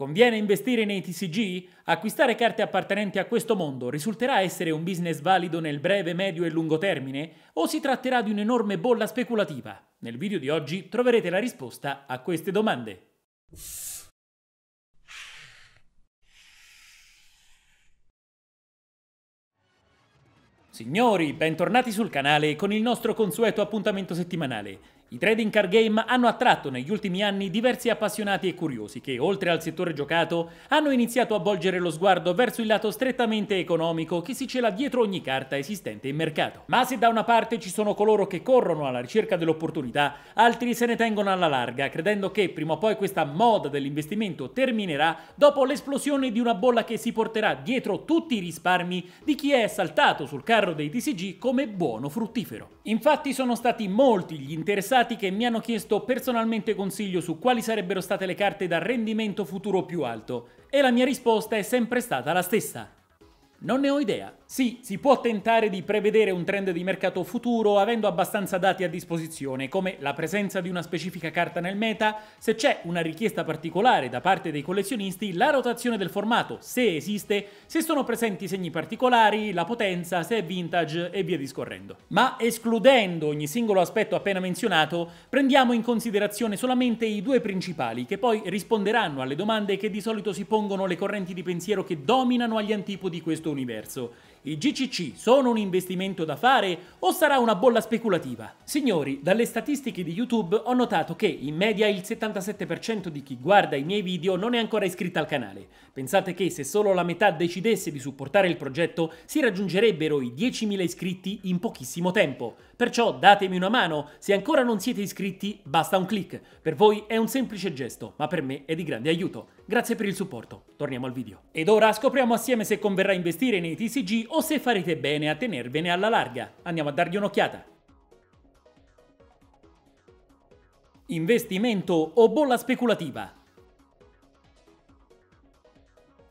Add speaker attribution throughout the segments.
Speaker 1: Conviene investire nei TCG? Acquistare carte appartenenti a questo mondo risulterà essere un business valido nel breve, medio e lungo termine? O si tratterà di un'enorme bolla speculativa? Nel video di oggi troverete la risposta a queste domande. Signori, bentornati sul canale con il nostro consueto appuntamento settimanale. I trading card game hanno attratto negli ultimi anni diversi appassionati e curiosi che, oltre al settore giocato, hanno iniziato a volgere lo sguardo verso il lato strettamente economico che si cela dietro ogni carta esistente in mercato. Ma se da una parte ci sono coloro che corrono alla ricerca dell'opportunità, altri se ne tengono alla larga, credendo che prima o poi questa moda dell'investimento terminerà dopo l'esplosione di una bolla che si porterà dietro tutti i risparmi di chi è saltato sul carro dei TCG come buono fruttifero. Infatti sono stati molti gli interessati che mi hanno chiesto personalmente consiglio su quali sarebbero state le carte da rendimento futuro più alto e la mia risposta è sempre stata la stessa. Non ne ho idea. Sì, si può tentare di prevedere un trend di mercato futuro avendo abbastanza dati a disposizione, come la presenza di una specifica carta nel meta, se c'è una richiesta particolare da parte dei collezionisti, la rotazione del formato, se esiste, se sono presenti segni particolari, la potenza, se è vintage e via discorrendo. Ma escludendo ogni singolo aspetto appena menzionato, prendiamo in considerazione solamente i due principali, che poi risponderanno alle domande che di solito si pongono le correnti di pensiero che dominano agli antipodi questo universo. I GCC sono un investimento da fare o sarà una bolla speculativa? Signori, dalle statistiche di YouTube ho notato che in media il 77% di chi guarda i miei video non è ancora iscritto al canale. Pensate che se solo la metà decidesse di supportare il progetto si raggiungerebbero i 10.000 iscritti in pochissimo tempo. Perciò datemi una mano, se ancora non siete iscritti basta un clic. Per voi è un semplice gesto, ma per me è di grande aiuto. Grazie per il supporto. Torniamo al video. Ed ora scopriamo assieme se converrà investire nei TCG o se farete bene a tenervene alla larga. Andiamo a dargli un'occhiata. Investimento o bolla speculativa?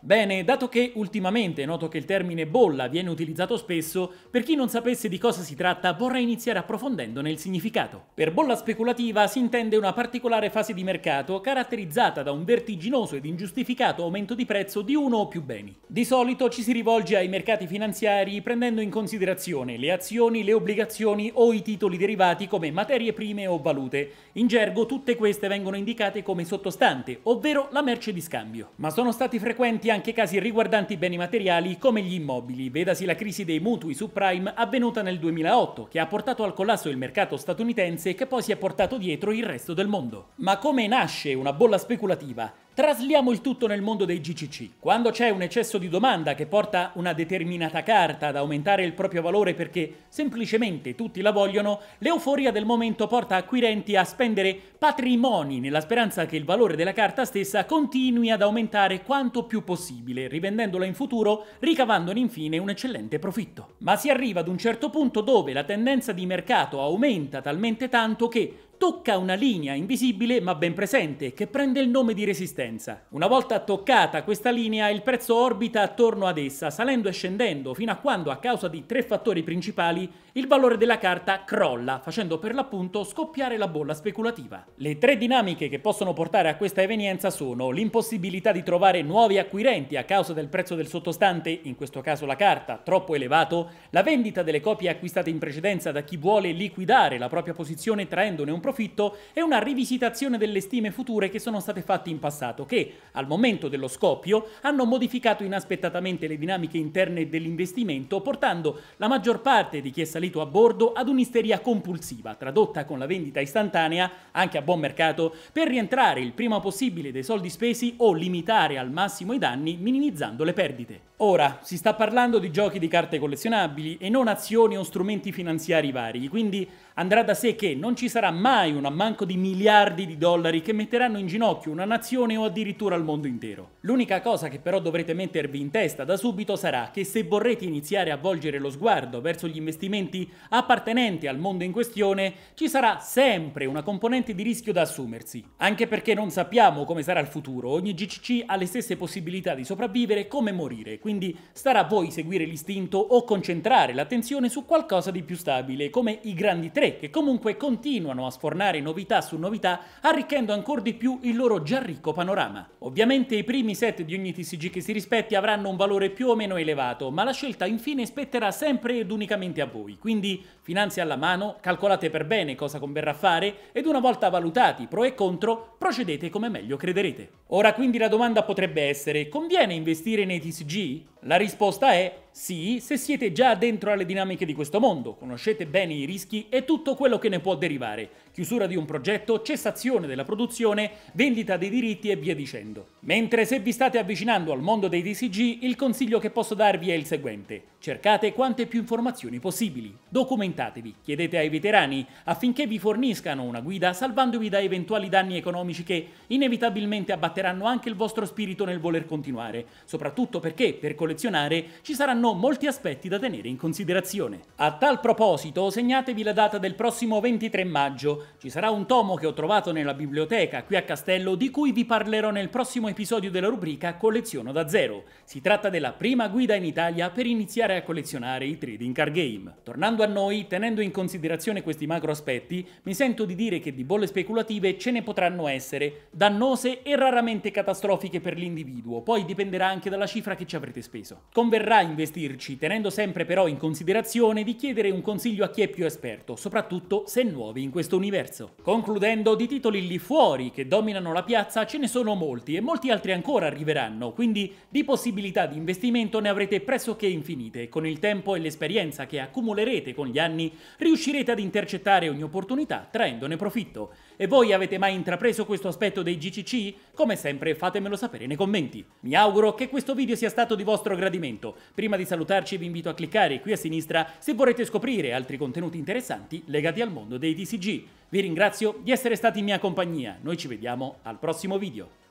Speaker 1: Bene, dato che ultimamente noto che il termine bolla viene utilizzato spesso, per chi non sapesse di cosa si tratta vorrei iniziare approfondendone il significato. Per bolla speculativa si intende una particolare fase di mercato caratterizzata da un vertiginoso ed ingiustificato aumento di prezzo di uno o più beni. Di solito ci si rivolge ai mercati finanziari prendendo in considerazione le azioni, le obbligazioni o i titoli derivati come materie prime o valute. In gergo tutte queste vengono indicate come sottostante, ovvero la merce di scambio. Ma sono stati frequenti anche casi riguardanti beni materiali come gli immobili, vedasi la crisi dei mutui subprime avvenuta nel 2008, che ha portato al collasso del mercato statunitense che poi si è portato dietro il resto del mondo. Ma come nasce una bolla speculativa? Trasliamo il tutto nel mondo dei GCC. Quando c'è un eccesso di domanda che porta una determinata carta ad aumentare il proprio valore perché semplicemente tutti la vogliono, l'euforia del momento porta acquirenti a spendere patrimoni nella speranza che il valore della carta stessa continui ad aumentare quanto più possibile, rivendendola in futuro, ricavandone infine un eccellente profitto. Ma si arriva ad un certo punto dove la tendenza di mercato aumenta talmente tanto che tocca una linea invisibile ma ben presente che prende il nome di resistenza. Una volta toccata questa linea il prezzo orbita attorno ad essa salendo e scendendo fino a quando a causa di tre fattori principali il valore della carta crolla facendo per l'appunto scoppiare la bolla speculativa. Le tre dinamiche che possono portare a questa evenienza sono l'impossibilità di trovare nuovi acquirenti a causa del prezzo del sottostante, in questo caso la carta, troppo elevato, la vendita delle copie acquistate in precedenza da chi vuole liquidare la propria posizione traendone un profitto e una rivisitazione delle stime future che sono state fatte in passato, che, al momento dello scoppio, hanno modificato inaspettatamente le dinamiche interne dell'investimento, portando la maggior parte di chi è salito a bordo ad un'isteria compulsiva, tradotta con la vendita istantanea, anche a buon mercato, per rientrare il prima possibile dei soldi spesi o limitare al massimo i danni, minimizzando le perdite. Ora, si sta parlando di giochi di carte collezionabili e non azioni o strumenti finanziari vari, quindi andrà da sé che non ci sarà mai un ammanco di miliardi di dollari che metteranno in ginocchio una nazione o addirittura il mondo intero. L'unica cosa che però dovrete mettervi in testa da subito sarà che se vorrete iniziare a volgere lo sguardo verso gli investimenti investimenti appartenenti al mondo in questione, ci sarà sempre una componente di rischio da assumersi, anche perché non sappiamo come sarà il futuro, ogni GCC ha le stesse possibilità di sopravvivere come morire, quindi starà a voi seguire l'istinto o concentrare l'attenzione su qualcosa di più stabile, come i grandi tre, che comunque continuano a sfornare novità su novità, arricchendo ancora di più il loro già ricco panorama. Ovviamente i primi set di ogni TCG che si rispetti avranno un valore più o meno elevato, ma la scelta infine spetterà sempre ed unicamente a voi, quindi finanze alla mano, calcolate per bene cosa converrà fare ed una volta valutati pro e contro, procedete come meglio crederete. Ora quindi la domanda potrebbe essere, conviene investire nei TCG? La risposta è sì, se siete già dentro alle dinamiche di questo mondo, conoscete bene i rischi e tutto quello che ne può derivare, chiusura di un progetto, cessazione della produzione, vendita dei diritti e via dicendo. Mentre se vi state avvicinando al mondo dei TCG, il consiglio che posso darvi è il seguente. Cercate quante più informazioni possibili, documentatevi, chiedete ai veterani affinché vi forniscano una guida salvandovi da eventuali danni economici che inevitabilmente abbatteranno anche il vostro spirito nel voler continuare, soprattutto perché per collezionare ci saranno molti aspetti da tenere in considerazione. A tal proposito segnatevi la data del prossimo 23 maggio, ci sarà un tomo che ho trovato nella biblioteca qui a Castello di cui vi parlerò nel prossimo episodio della rubrica Colleziono da zero. Si tratta della prima guida in Italia per iniziare a collezionare i trading card game. Tornando a noi, tenendo in considerazione questi macro aspetti, mi sento di dire che di bolle speculative ce ne potranno essere, dannose e raramente catastrofiche per l'individuo, poi dipenderà anche dalla cifra che ci avrete speso. Converrà investirci, tenendo sempre però in considerazione di chiedere un consiglio a chi è più esperto, soprattutto se nuovi in questo universo. Concludendo, di titoli lì fuori che dominano la piazza ce ne sono molti e molti altri ancora arriveranno, quindi di possibilità di investimento ne avrete pressoché infinite. Con il tempo e l'esperienza che accumulerete con gli anni, riuscirete ad intercettare ogni opportunità traendone profitto. E voi avete mai intrapreso questo aspetto dei GCC? Come sempre fatemelo sapere nei commenti. Mi auguro che questo video sia stato di vostro gradimento. Prima di salutarci vi invito a cliccare qui a sinistra se vorrete scoprire altri contenuti interessanti legati al mondo dei TCG. Vi ringrazio di essere stati in mia compagnia, noi ci vediamo al prossimo video.